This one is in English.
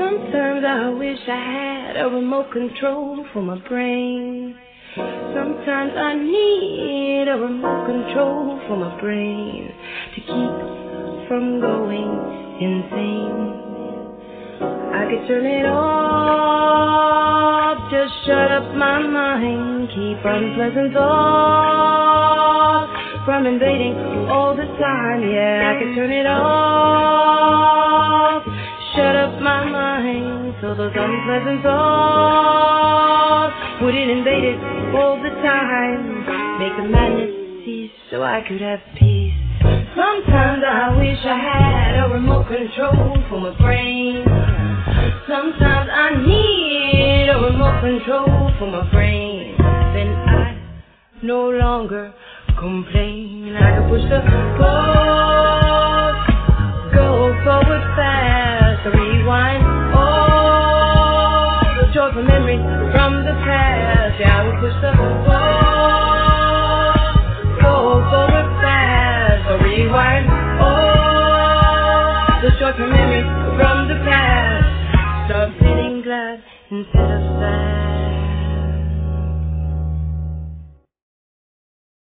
Sometimes I wish I had a remote control for my brain. Sometimes I need a remote control for my brain to keep from going insane. I could turn it off, just shut up my mind, keep unpleasant thoughts from invading all the time. Yeah, I could turn it off, so those unpleasant thoughts wouldn't invade it all the time. Make the madness cease so I could have peace. Sometimes I wish I had a remote control for my brain. Sometimes I need a remote control for my brain. Then I no longer complain. I can push the pause, From the past. Yeah, pause, go fast, rewind. Oh, the memories from the past. Start feeling glad instead of sad.